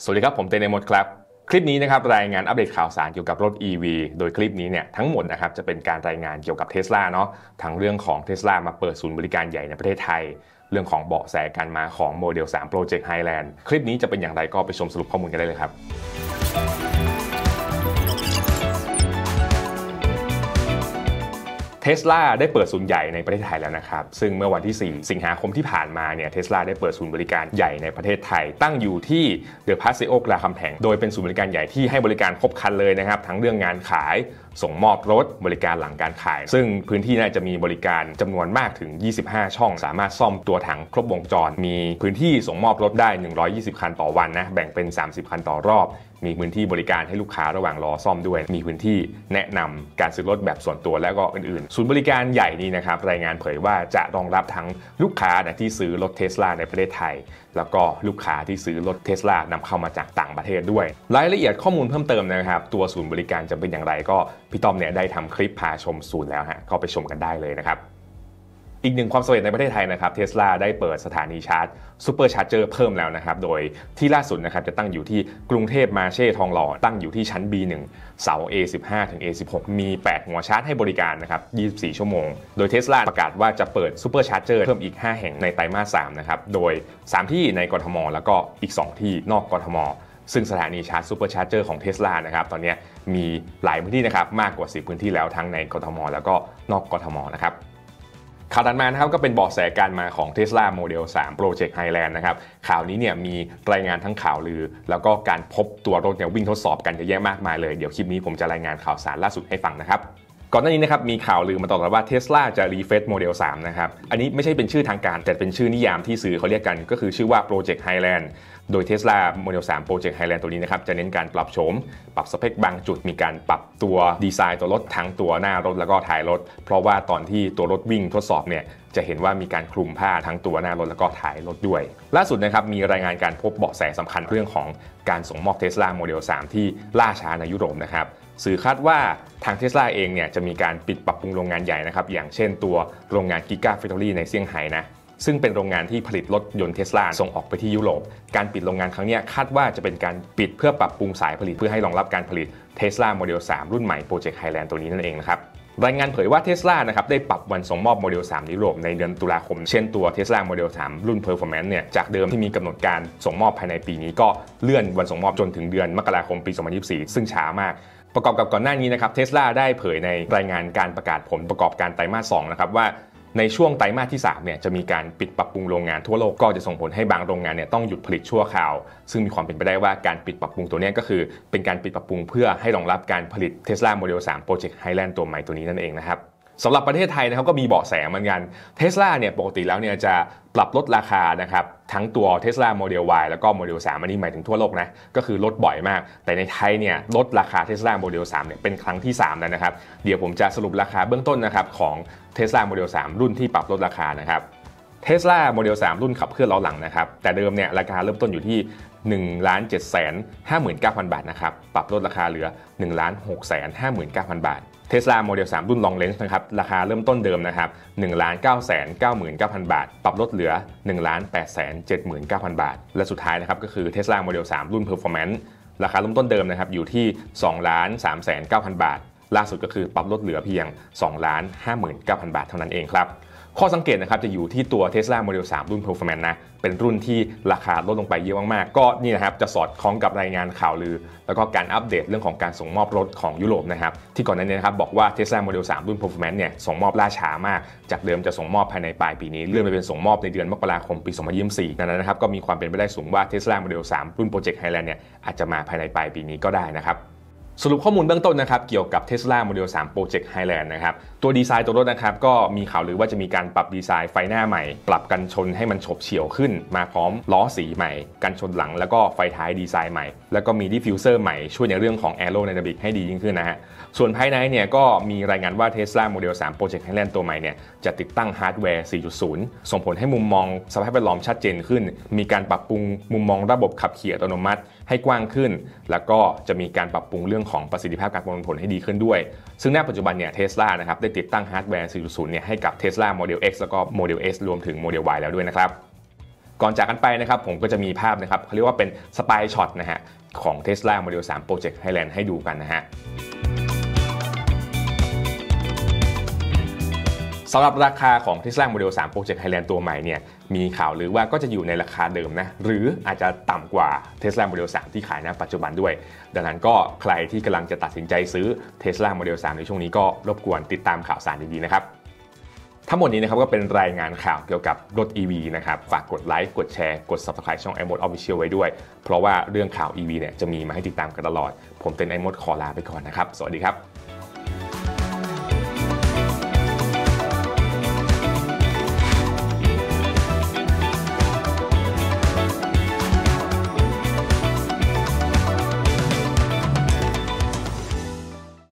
สวัสดีครับผมเตนมดครับ คลิปนี้นะครับรายงานอัปเดตข่าวสารเกี่ยวกับรถ EV โดยคลิปนี้เนี่ยทั้งหมดนะครับจะเป็นการรายงานเกี่ยวกับเท s l a เนาะทั้งเรื่องของเท s l a มาเปิดศูนย์บริการใหญ่ในประเทศไทย เรื่องของเบาะแสการมาของโมเดล3 Project Highland คลิปนี้จะเป็นอย่างไรก็ไปชมสรุปข้อมูลกันได้เลยครับ เทสลาได้เปิดศูนย์ใหญ่ในประเทศไทยแล้วนะครับ ซึ่งเมื่อวันที่ 4 สิงหาคมที่ผ่านมาเนี่ยเทสลาได้เปิดศูนย์บริการใหญ่ในประเทศไทย ตั้งอยู่ที่เดอะพาสเซโอกลาคำแพงโดยเป็นศูนย์บริการใหญ่ที่ให้บริการครบครันเลยนะครับ ทั้งเรื่องงานขาย ส่งมอบรถบริการหลังการขาย ซึ่งพื้นที่น่าจะมีบริการจำนวนมากถึง 25 ช่อง สามารถซ่อมตัวถังครบวงจร มีพื้นที่ส่งมอบรถได้ 120 คันต่อวันนะแบ่งเป็น 30 คันต่อรอบ มีพื้นที่บริการให้ลูกค้าระหว่างรอซ่อมด้วย มีพื้นที่แนะนำการซื้อรถแบบส่วนตัวแล้วก็อื่นๆ ศูนย์บริการใหญ่นี้นะครับรายงานเผยว่าจะรองรับทั้งลูกค้าที่ซื้อรถเทสลาในประเทศไทยแล้วก็ลูกค้าที่ซื้อรถเทสลานำเข้ามาจากต่างประเทศด้วย รายละเอียดข้อมูลเพิ่มเติมนะครับ ตัวศูนย์บริการจะเป็นอย่างไรก็พี่ต้อมเนี่ยได้ทำคลิปพาชมศูนย์แล้วฮะก็ไปชมกันได้เลยนะครับ อีกหนึ่งความสำเร็จในประเทศไทยนะครับเทสลาได้เปิดสถานีชาร์จ Supercharger เพิ่มแล้วนะครับ โดยที่ล่าสุดนะครับจะตั้งอยู่ที่กรุงเทพ Marché ทองหล่อ ตั้งอยู่ที่ชั้น B1 เสา A15 ถึง A16 มี 8 หัวชาร์จให้บริการนะครับ 24 ชั่วโมง โดยเทสลาประกาศว่าจะเปิด Supercharger เพิ่มอีก 5 แห่งในไตรมาส 3 นะครับ โดย 3 ที่ในกทม แล้วก็อีก 2 ที่นอกกทมซึ่งสถานีชาร์จ Supercharger ของเทสลานะครับตอนนี้มีหลายพื้นที่นะครับมากกว่า 10 พื้นที่แล้วทั้งในกทม แล้วก็นอกกทมนะครับ ข่าวถัดมานะครับก็เป็นเบาะแสการมาของ Tesla Model 3 Project Highland นะครับข่าวนี้เนี่ยมีรายงานทั้งข่าวลือ แล้วก็การพบตัวรถเนี่ยวิ่งทดสอบกันเยอะแยะมากมายเลย เดี๋ยวคลิปนี้ผมจะรายงานข่าวสารล่าสุดให้ฟังนะครับ ก่อนหน้านี้นะครับมีข่าวลือมาตลอดว่า Tesla จะ refresh Model 3นะครับ อันนี้ไม่ใช่เป็นชื่อทางการ แต่เป็นชื่อนิยามที่สื่อเขาเรียกกัน ก็คือชื่อว่า Project Highland โดย Tesla Model 3 Project Highland ตัวนี้นะครับจะเน้นการปรับโฉม ปรับสเปคบางจุดมีการปรับตัวดีไซน์ตัวรถทั้งตัวหน้ารถแล้วก็ท้ายรถ เพราะว่าตอนที่ตัวรถวิ่งทดสอบเนี่ยจะเห็นว่ามีการคลุมผ้าทั้งตัวหน้ารถแล้วก็ท้ายรถด้วย ล่าสุดนะครับมีรายงานการพบเบาะแสสำคัญเรื่องของการส่งมอบ Tesla Model 3 ที่ล่าช้าในยุโรปนะครับ สื่อคาดว่าทางเทสลาเองเนี่ยจะมีการปิดปรับปรุงโรงงานใหญ่นะครับ อย่างเช่นตัวโรงงานกิกา f a c t o r y ในเซี่ยงไฮ้นะซึ่งเป็นโรงงานที่ผลิตรถยนต์เทสลาส่งออกไปที่ยุโรป การปิดโรงงานครั้งนี้คาดว่าจะเป็นการปิดเพื่อปรับปรุงสายผลิตเพื่อให้รองรับการผลิต Tesla Model 3 รุ่นใหม่ Project Highland ตัวนี้นั่นเองนะครับ รายงานเผยว่าเทสลานะครับได้ปรับวันส่งมอบโมเดล3ยุโรปในเดือนตุลาคม เช่นตัว Tesla Model 3 รุ่น Performance เนี่ยจากเดิมที่มีกำหนดการส่งมอบภายในปีนี้ก็เลื่อนวันส่งมอบจนถึงเดือนมกราคมปี 2024 ซึ่งช้ามาก ประกอบกับก่อนหน้านี้นะครับเทสลาได้เผยในรายงานการประกาศผลประกอบการไตรมาส2นะครับว่าในช่วงไตรมาสที่3เนี่ยจะมีการปิดปรับปรุงโรงงานทั่วโลกก็จะส่งผลให้บางโรงงานเนี่ยต้องหยุดผลิตชั่วคราว ซึ่งมีความเป็นไปได้ว่าการปิดปรับปรุงตัวนี้ก็คือเป็นการปิดปรับปรุงเพื่อให้รองรับการผลิต Tesla Model 3 Project Highland ตัวใหม่ตัวนี้นั่นเองนะครับ สำหรับประเทศไทยนะครับก็มีเบาะแสเหมือนกันเทสลาเนี่ยปกติแล้วเนี่ยจะปรับลดราคานะครับทั้งตัว Tesla Model Y แล้วก็ Model 3 อันนี้หมายถึงทั่วโลกนะ ก็คือลดบ่อยมาก แต่ในไทยเนี่ยลดราคา Tesla Model 3เนี่ยเป็นครั้งที่ 3 แล้วนะครับ เดี๋ยวผมจะสรุปราคาเบื้องต้นนะครับของ Tesla Model 3 รุ่นที่ปรับลดราคานะครับ Tesla Model 3รุ่นขับเคลื่อนล้อหลังนะครับ แต่เดิมเนี่ยราคาเริ่มต้นอยู่ที่1 7 5 9 0 0 0 บาทนะครับ ปรับลดราคาเหลือ1 6 5 9 0 0 0 บาท เทสลาโมเดล3รุ่น Long Range นะครับ ราคาเริ่มต้นเดิมนะครับ1 9 9 9 9 0 0 0 บาท ปรับลดเหลือ1 8 7 9 0 0 0 บาท และสุดท้ายนะครับก็คือ Tesla Model 3 รุ่น Performance ราคาเริ่มต้นเดิมนะครับอยู่ที่2 3 9 0 0 0 บาท ล่าสุดก็คือปรับลดเหลือเพียง2 5 9 0 0 0 บาทเท่านั้นเองครับ ข้อสังเกตนะครับจะอยู่ที่ตัว Tesla Model 3 รุ่น Performance นะเป็นรุ่นที่ราคาลดลงไปเยอะมากๆ ก็นี่นะครับจะสอดคล้องกับรายงานข่าวลือ แล้วก็การอัปเดตเรื่องของการส่งมอบรถของยุโรปนะครับที่ก่อนหน้านี้นะครับบอกว่า Tesla Model 3 รุ่น Performance เนี่ยส่งมอบล่าช้ามาก จากเดิมจะส่งมอบภายในปลายปีนี้เลื่อนไปเป็นส่งมอบในเดือนมกราคมปี 2024ดังนั้นนะครับก็มีความเป็นไปได้สูงว่า Tesla Model 3 รุ่น Project Highland เนี่ยอาจจะมาภายในปลายปีนี้ก็ได้นะครับสรุปข้อมูลเบื้องต้นนะครับเกี่ยวกับ Tesla Model 3 Project Highland นะครับ ตัวดีไซน์ตัวรถนะครับก็มีข่าวลือว่าจะมีการปรับดีไซน์ไฟหน้าใหม่ ปรับกันชนให้มันฉบเฉี่ยวขึ้น มาพร้อมล้อสีใหม่ กันชนหลังแล้วก็ไฟท้ายดีไซน์ใหม่ แล้วก็มี diffuser ใหม่ช่วยในเรื่องของ Aerodynamic ให้ดียิ่งขึ้นนะฮะส่วนภายในเนี่ยก็มีรายงานว่า Tesla Model 3 Project Highland ตัวใหม่เนี่ยจะติดตั้งฮาร์ดแวร์ 4.0 ส่งผลให้มุมมองสภาพแวดล้อมชัดเจนขึ้น มีการปรับปรุงมุมมองระบบขับขี่อัตโนมัติให้กว้างขึ้น แล้วก็จะมีการปรับปรุงเรื่องของประสิทธิภาพการประมวลผลให้ดีขึ้นด้วย ซึ่งในปัจจุบันเนี่ยเทสลานะครับได้ติดตั้งฮาร์ดแวร์ 4.0 เนี่ยให้กับ Tesla Model X แล้วก็ Model S รวมถึง Model Y แล้วด้วยนะครับ ก่อนจากกันไปนะครับผมก็จะมีภาพนะครับเขาเรียกว่าเป็นspy shot นะฮะของ Tesla Model 3 Project Highland ให้ดูกันนะฮะ สำหรับราคาของ Tesla Model 3 Project Highland ตัวใหม่เนี่ยมีข่าวหรือว่าก็จะอยู่ในราคาเดิมนะหรืออาจจะต่ำกว่า Tesla Model 3 ที่ขายณปัจจุบันด้วย ดังนั้นก็ใครที่กำลังจะตัดสินใจซื้อ Tesla Model 3 ในช่วงนี้ก็รบกวนติดตามข่าวสารดีๆนะครับทั้งหมดนี้นะครับก็เป็นรายงานข่าวเกี่ยวกับรถ EV นะครับฝากกดไลค์กดแชร์กด Subscribe ช่อง i m o d Official ไว้ด้วย เพราะว่าเรื่องข่าว EV เนี่ยจะมีมาให้ติดตามกันตลอด ผมเป็น i m o d ขอลาไปก่อนนะครับ สวัสดีครับ